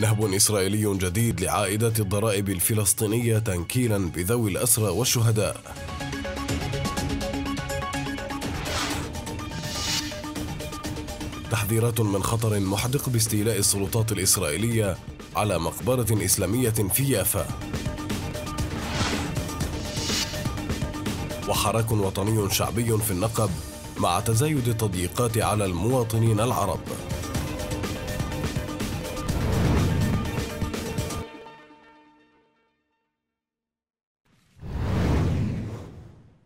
نهب إسرائيلي جديد لعائدة الضرائب الفلسطينية تنكيلا بذوي الأسرى والشهداء. تحذيرات من خطر محدق باستيلاء السلطات الإسرائيلية على مقبرة إسلامية في يافا. وحراك وطني شعبي في النقب مع تزايد التضييقات على المواطنين العرب.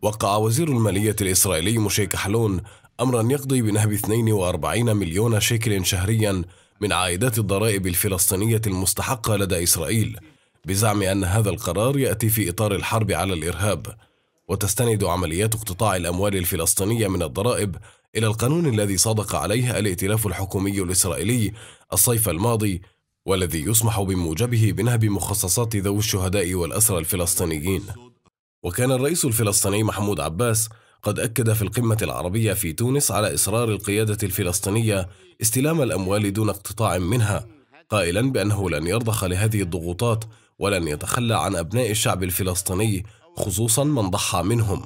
وقع وزير المالية الإسرائيلي موشي كحلون أمرا يقضي بنهب 42 مليون شيكل شهريا من عائدات الضرائب الفلسطينية المستحقة لدى إسرائيل بزعم أن هذا القرار يأتي في إطار الحرب على الإرهاب. وتستند عمليات اقتطاع الأموال الفلسطينية من الضرائب إلى القانون الذي صادق عليه الائتلاف الحكومي الإسرائيلي الصيف الماضي والذي يسمح بموجبه بنهب مخصصات ذوي الشهداء والأسرى الفلسطينيين. وكان الرئيس الفلسطيني محمود عباس قد أكد في القمة العربية في تونس على إصرار القيادة الفلسطينية استلام الأموال دون اقتطاع منها قائلا بأنه لن يرضخ لهذه الضغوطات ولن يتخلى عن أبناء الشعب الفلسطيني خصوصا من ضحى منهم.